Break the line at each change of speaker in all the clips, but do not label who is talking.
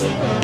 Thank you.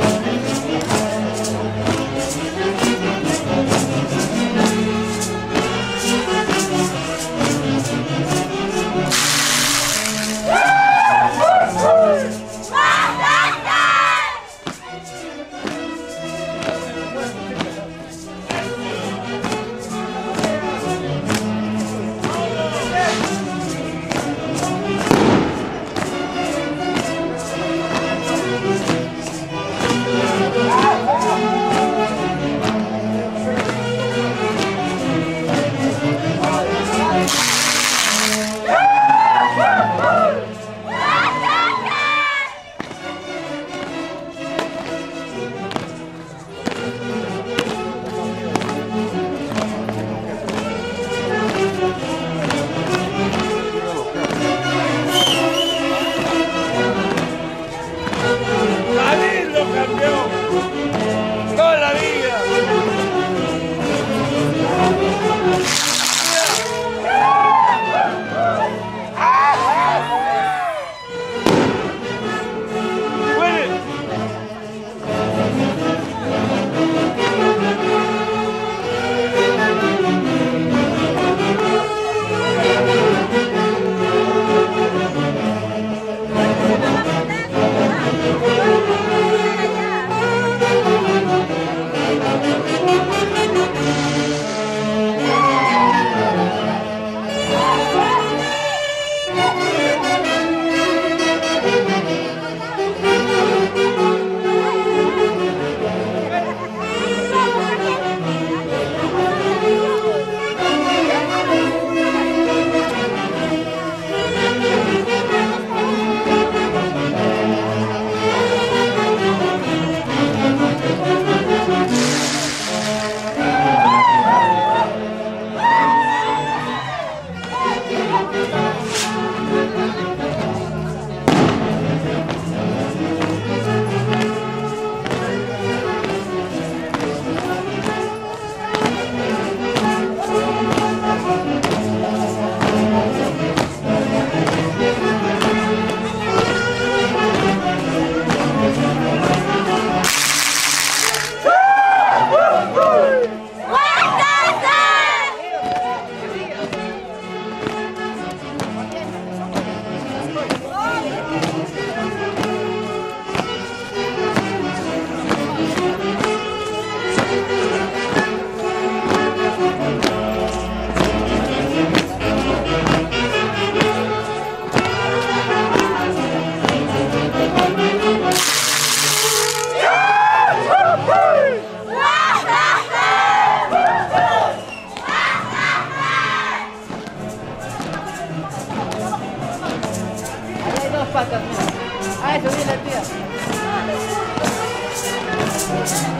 Thank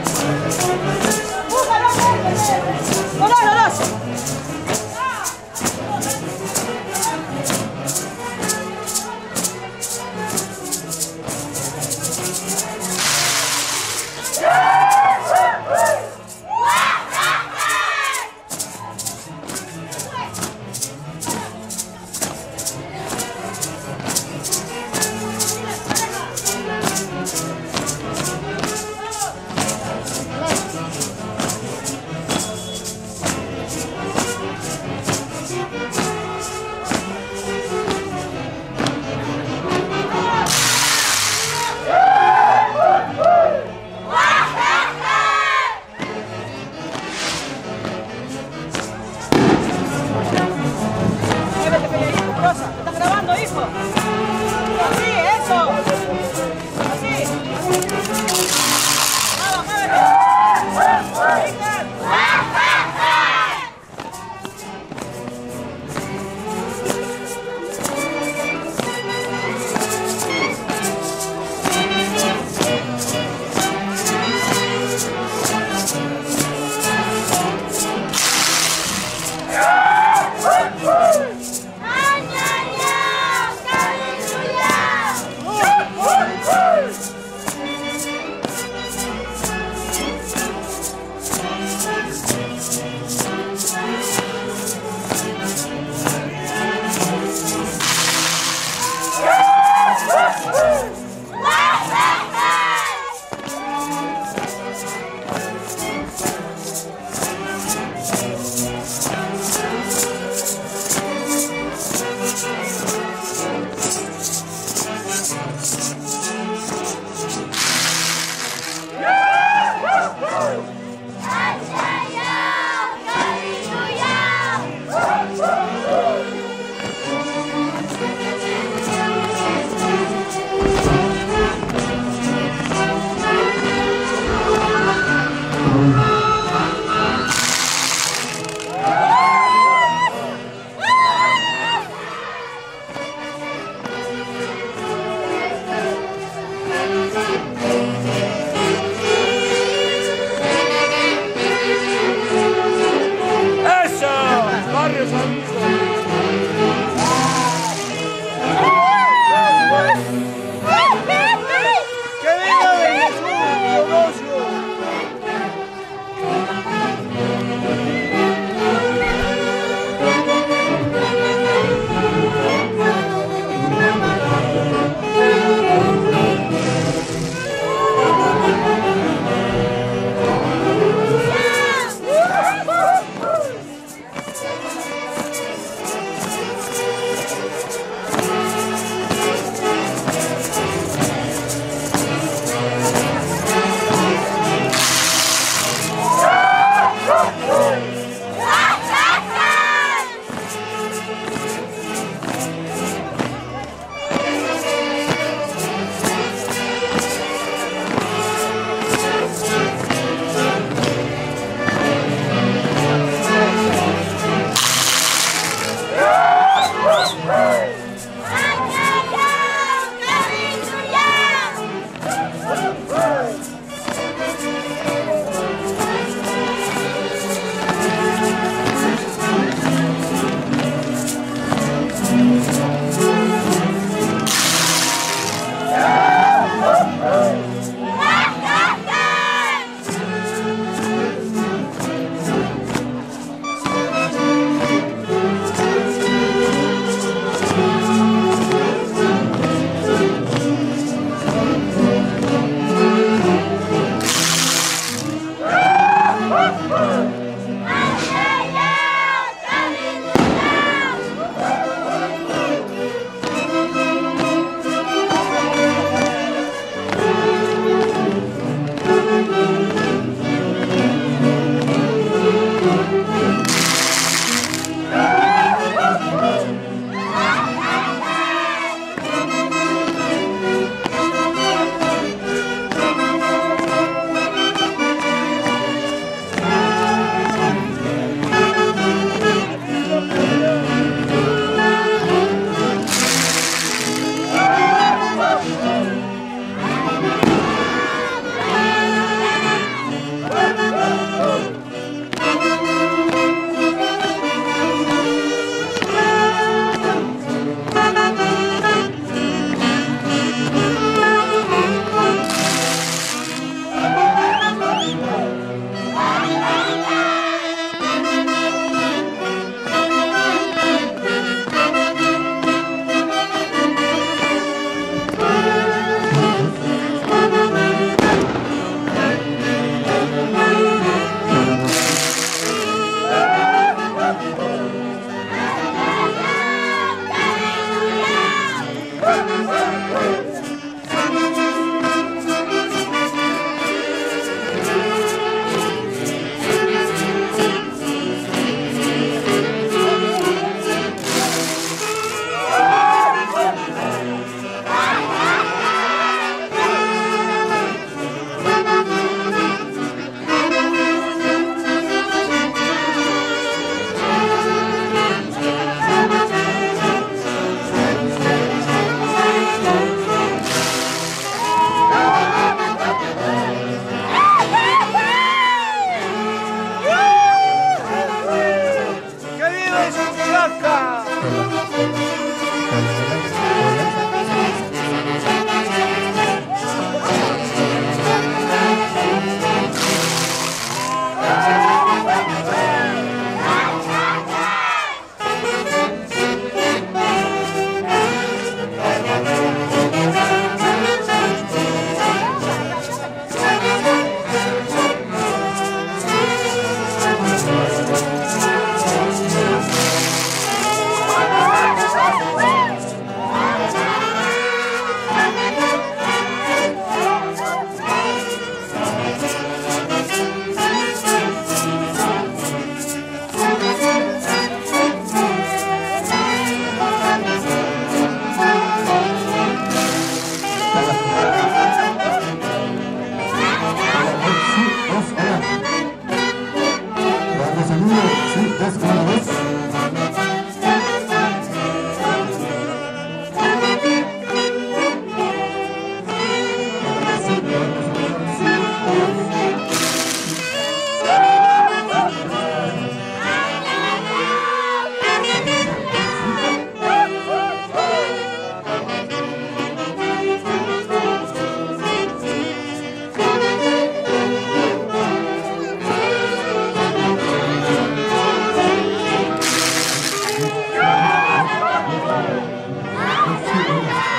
isso!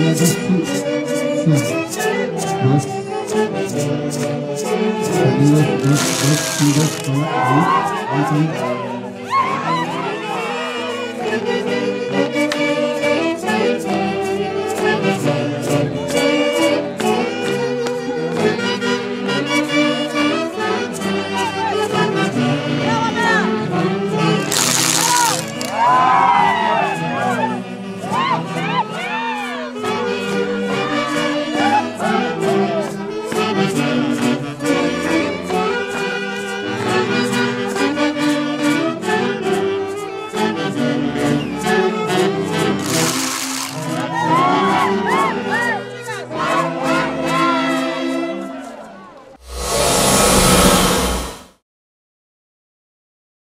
Thank you.